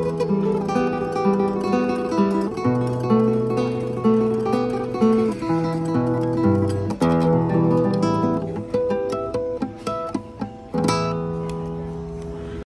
Música